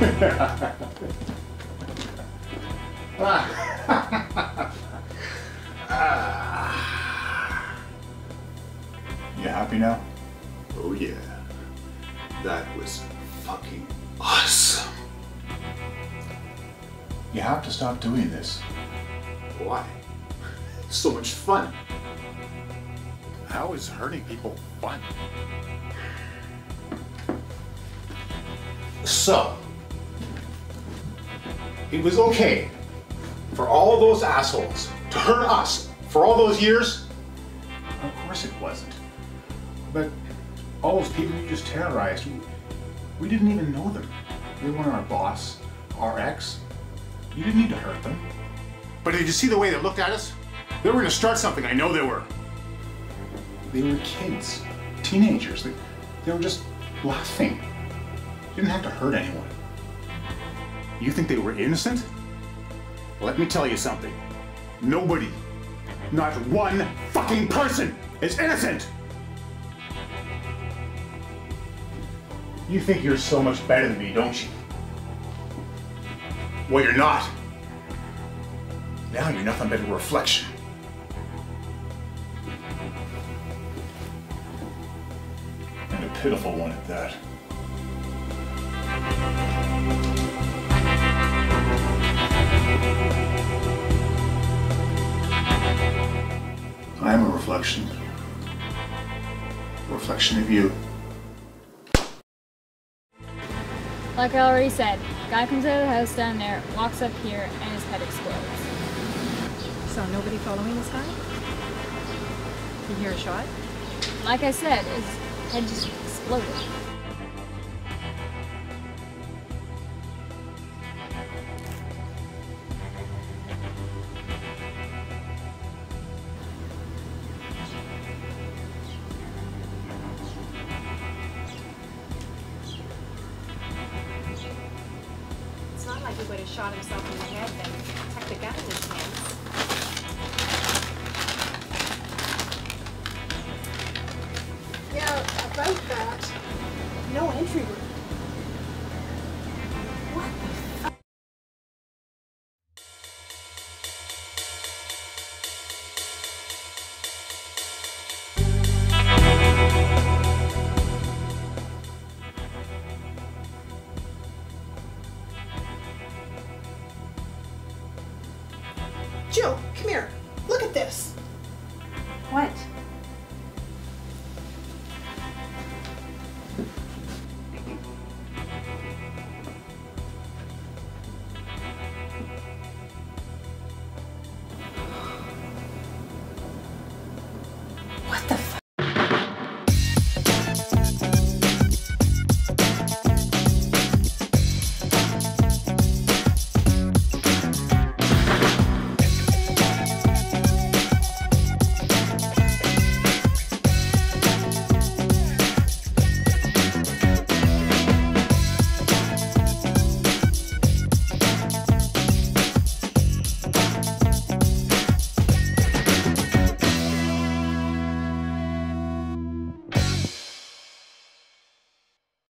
You happy now? Oh yeah. That was fucking awesome. You have to stop doing this. Why? So much fun. How is hurting people fun? So, it was okay for all those assholes to hurt us for all those years? Of course it wasn't. But all those people you just terrorized, we, we didn't even know them. They weren't our boss, our ex. You didn't need to hurt them. But did you see the way they looked at us? They were gonna start something, I know they were. They were kids, teenagers. They, they were just laughing. You didn't have to hurt anyone. You think they were innocent? Let me tell you something. Nobody, not one fucking person, is innocent! You think you're so much better than me, don't you? Well, you're not. Now you're nothing but a reflection. And a pitiful one at that. Reflection. A reflection of you. Like I already said, guy comes out of the house down there, walks up here, and his head explodes. So nobody following this guy? You hear a shot? Like I said, his head just exploded. Like he would have shot himself in the head and tucked the gun in his pants. Jill, come here. Look at this. What?